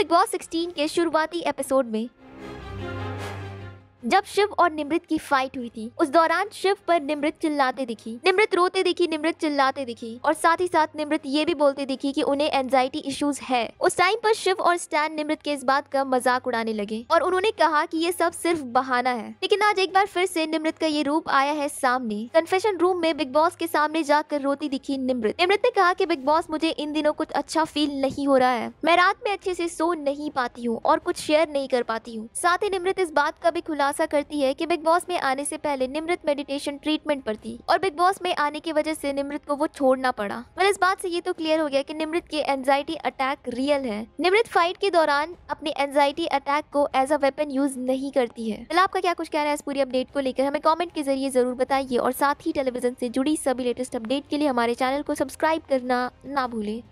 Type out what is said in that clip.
Big boss 16 के शुरुआती episode में जब शिव और निमृत की फाइट हुई थी, उस दौरान शिव पर निमृत चिल्लाते दिखी। निमृत रोते दिखी, निमृत चिल्लाते दिखी। और साथ ही साथ निमृत ये भी बोलते दिखी कि उन्हें एंजाइटी इश्यूज़ है। उस टाइम पर शिव और स्टैन निमृत के इस बात का मज़ाक उड़ाने लगे और उन्होंने कहा कि ये सब सिर्फ़ बहाना है। लेकिन आज एक बार फिर से निमृत का ये रूप आया है सामने। कन्फेशन रूम में बिग बॉस के सामने जाकर रोती दिखी निमृत। निमृत ने कहा की बिग बॉस मुझे इन दिनों कुछ अच्छा फील नहीं हो रहा है। मैं रात में अच्छे से सो नहीं पाती हूँ और कुछ शेयर नहीं कर पाती हूँ। साथ ही निमृत इस बात का भी खुलासा खुलासा करती है कि बिग बॉस में आने से पहले निमृत मेडिटेशन ट्रीटमेंट पर थी और बिग बॉस में आने की वजह से निमृत को वो छोड़ना पड़ा। पर इस बात से ये तो क्लियर हो गया कि निमृत के एंजाइटी अटैक रियल है। निमृत फाइट के दौरान अपने एंजाइटी अटैक को एज अ वेपन यूज़ नहीं करती है। फ़िलहाल आपका क्या कुछ कहना है इस पूरी अपडेट को लेकर? हमें कॉमेंट के ज़रिए ज़रूर बताइए और साथ ही टेलीविज़न से जुड़ी सभी लेटेस्ट अपडेट के लिए हमारे चैनल को सब्सक्राइब करना ना भूलें।